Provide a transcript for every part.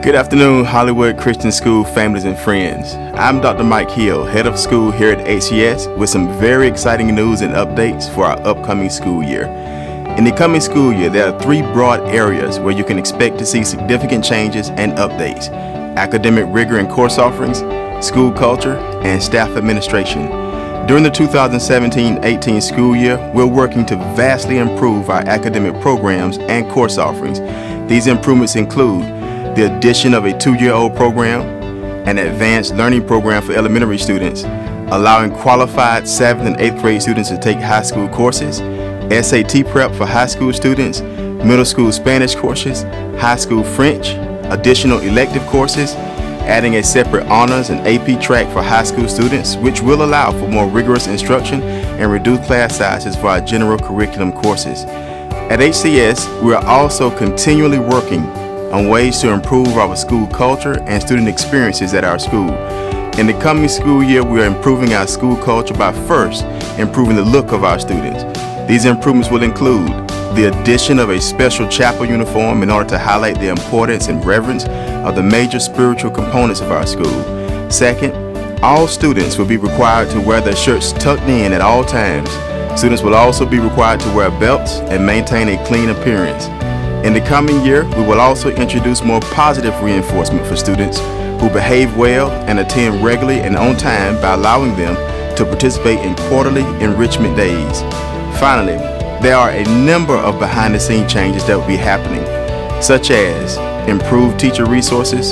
Good afternoon, Hollywood Christian School families and friends. I'm Dr. Mike Hill, head of school here at HCS, with some very exciting news and updates for our upcoming school year. In the coming school year, there are three broad areas where you can expect to see significant changes and updates academic rigor and course offerings, school culture, and staff administration. During the 2017 18 school year, we're working to vastly improve our academic programs and course offerings. These improvements include the addition of a two-year-old program, an advanced learning program for elementary students, allowing qualified 7th and 8th grade students to take high school courses, SAT prep for high school students, middle school Spanish courses, high school French, additional elective courses, adding a separate honors and AP track for high school students, which will allow for more rigorous instruction and reduced class sizes for our general curriculum courses. At HCS, we are also continually working on ways to improve our school culture and student experiences at our school. In the coming school year, we are improving our school culture by first improving the look of our students. These improvements will include the addition of a special chapel uniform in order to highlight the importance and reverence of the major spiritual components of our school. Second, all students will be required to wear their shirts tucked in at all times. Students will also be required to wear belts and maintain a clean appearance. In the coming year, we will also introduce more positive reinforcement for students who behave well and attend regularly and on time by allowing them to participate in quarterly enrichment days. Finally, there are a number of behind the scenes changes that will be happening, such as improved teacher resources,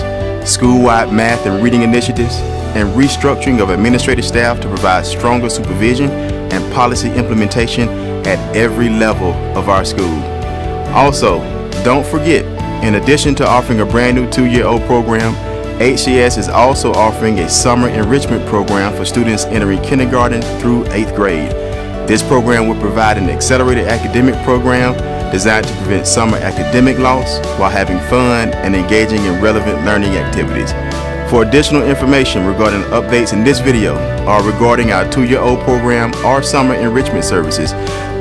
school-wide math and reading initiatives, and restructuring of administrative staff to provide stronger supervision and policy implementation at every level of our school. Also, don't forget, in addition to offering a brand new two-year-old program, HCS is also offering a summer enrichment program for students entering kindergarten through 8th grade. This program will provide an accelerated academic program designed to prevent summer academic loss while having fun and engaging in relevant learning activities. For additional information regarding updates in this video or regarding our two-year-old program or summer enrichment services,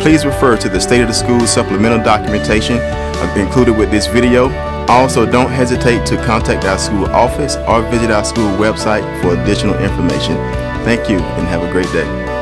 please refer to the State of the School supplemental documentation uh, included with this video. Also, don't hesitate to contact our school office or visit our school website for additional information. Thank you and have a great day.